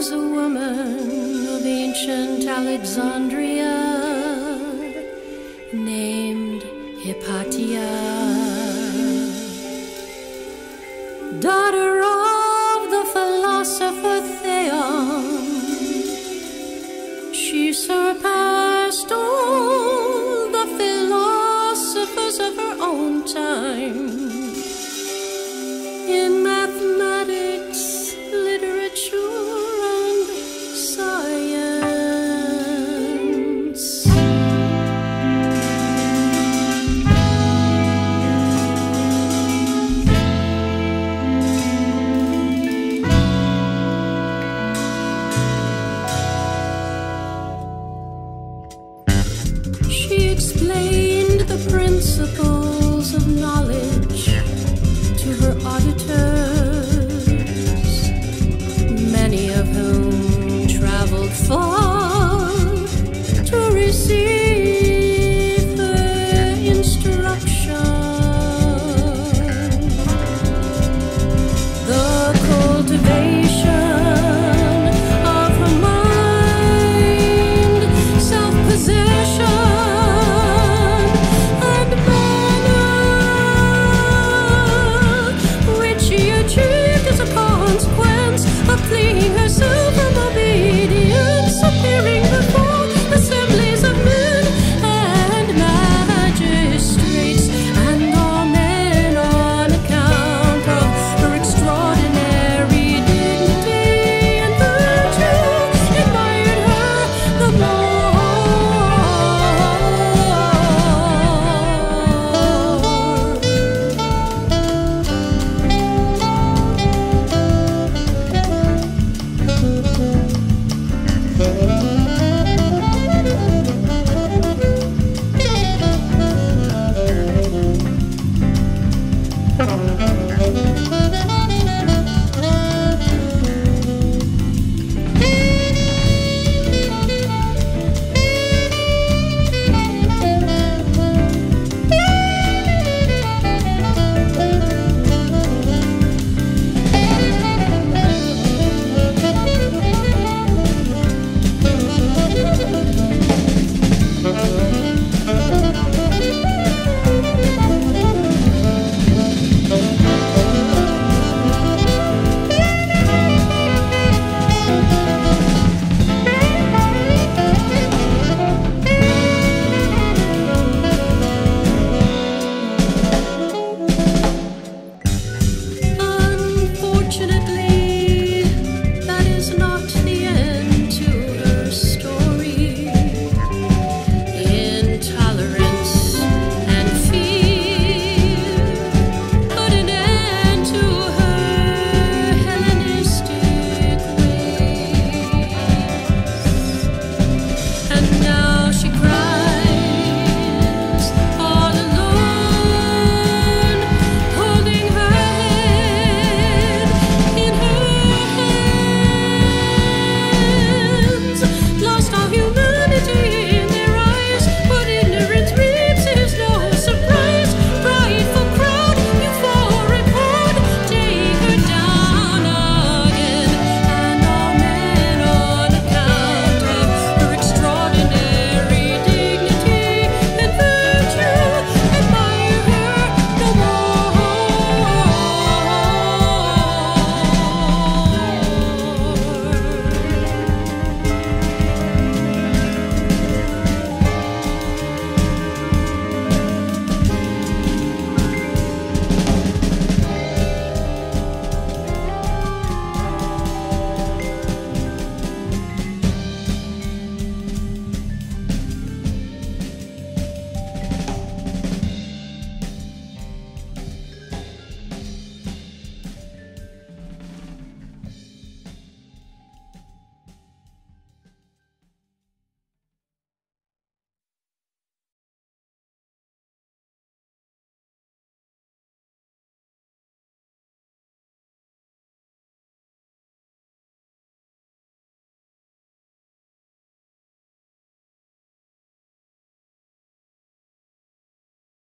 was a woman of ancient Alexandria named Hypatia, daughter of the philosopher Theon. She surpassed all the philosophers of her own time. supposed